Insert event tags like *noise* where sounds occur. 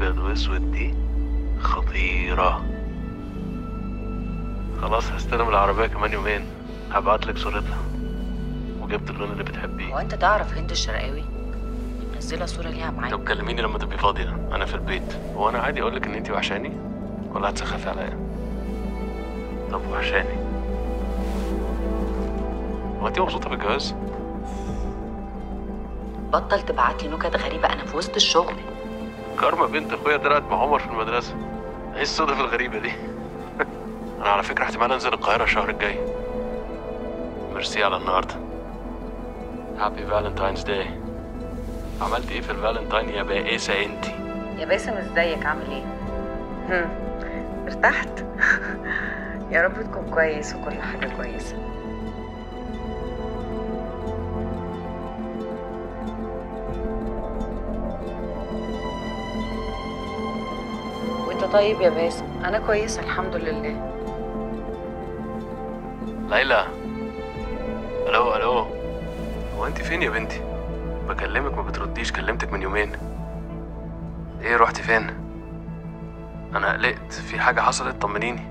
واسود دي خطيرة. خلاص هستلم العربية كمان يومين. هبعت لك صورتها. وجبت اللون اللي بتحبيه. هو أنت تعرف هند الشرقاوي؟ منزلة صورة ليها معايا طب كلميني لما تبقي فاضية. أنا في البيت. هو أنا عادي أقولك إن أنتي وحشاني؟ ولا هتسخفي عليا؟ طب وحشاني؟ هو أنتي مبسوطة بالجواز؟ بطل تبعت لي نكت غريبة. أنا في وسط الشغل. كارما بنت أخويا طلعت مع عمر في المدرسة. إيه الصدف الغريبة دي؟ *laughs* أنا على فكرة احتمال أنزل القاهرة الشهر الجاي. ميرسي على النهاردة. Happy Valentine's Day عملت إيه في الفالنتاين يا بائسة انتي؟ يا باسم ازيك عامل إيه؟ ارتحت؟ *laughs* يا رب تكون كويس وكل حاجة كويسة. طيب يا باسم؟ أنا كويسة الحمد لله. ليلى. ألو ألو. هو أنت فين يا بنتي؟ بكلمك ما بترديش كلمتك من يومين. إيه رحتي فين؟ أنا قلقت. في حاجة حصلت؟ طمنيني.